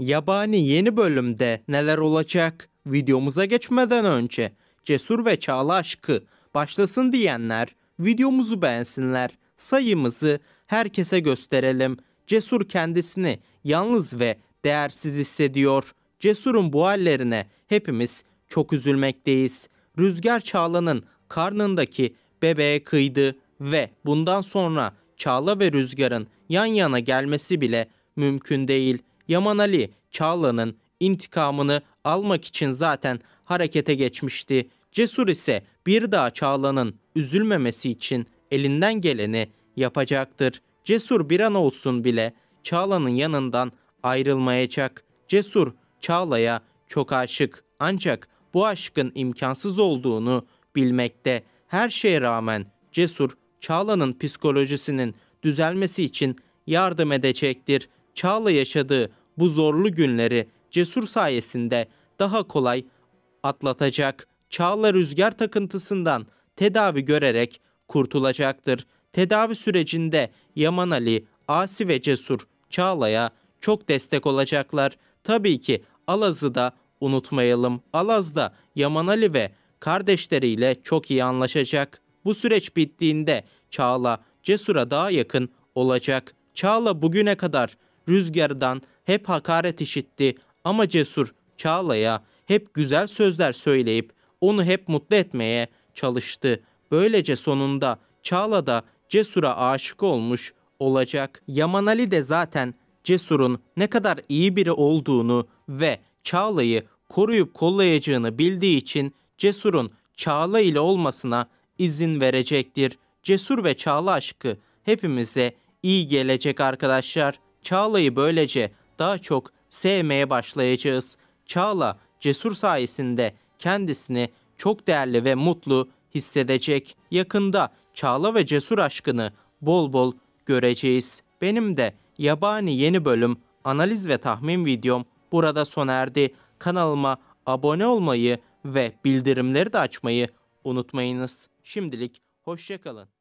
Yabani yeni bölümde neler olacak? Videomuza geçmeden önce Cesur ve Çağla aşkı başlasın diyenler videomuzu beğensinler. Sayımızı herkese gösterelim. Cesur kendisini yalnız ve değersiz hissediyor. Cesur'un bu hallerine hepimiz çok üzülmekteyiz. Rüzgar Çağla'nın karnındaki bebeğe kıydı ve bundan sonra Çağla ve Rüzgar'ın yan yana gelmesi bile mümkün değil. Yaman Ali Çağla'nın intikamını almak için zaten harekete geçmişti. Cesur ise bir daha Çağla'nın üzülmemesi için elinden geleni yapacaktır. Cesur bir an olsun bile Çağla'nın yanından ayrılmayacak. Cesur Çağla'ya çok aşık ancak bu aşkın imkansız olduğunu bilmekte. Her şeye rağmen Cesur Çağla'nın psikolojisinin düzelmesi için yardım edecektir. Çağla yaşadığı bu zorlu günleri Cesur sayesinde daha kolay atlatacak. Çağla rüzgar takıntısından tedavi görerek kurtulacaktır. Tedavi sürecinde Yaman Ali, Asi ve Cesur Çağla'ya çok destek olacaklar. Tabii ki Alaz'ı da unutmayalım. Alaz da Yaman Ali ve kardeşleriyle çok iyi anlaşacak. Bu süreç bittiğinde Çağla Cesur'a daha yakın olacak. Çağla bugüne kadar Rüzgar'dan hep hakaret işitti ama Cesur Çağla'ya hep güzel sözler söyleyip onu hep mutlu etmeye çalıştı. Böylece sonunda Çağla da Cesur'a aşık olmuş olacak. Yaman Ali de zaten Cesur'un ne kadar iyi biri olduğunu ve Çağla'yı koruyup kollayacağını bildiği için Cesur'un Çağla ile olmasına izin verecektir. Cesur ve Çağla aşkı hepimize iyi gelecek arkadaşlar. Çağla'yı böylece daha çok sevmeye başlayacağız. Çağla Cesur sayesinde kendisini çok değerli ve mutlu hissedecek. Yakında Çağla ve Cesur aşkını bol bol göreceğiz. Benim de yabani yeni bölüm analiz ve tahmin videom burada sona erdi. Kanalıma abone olmayı ve bildirimleri de açmayı unutmayınız. Şimdilik hoşçakalın.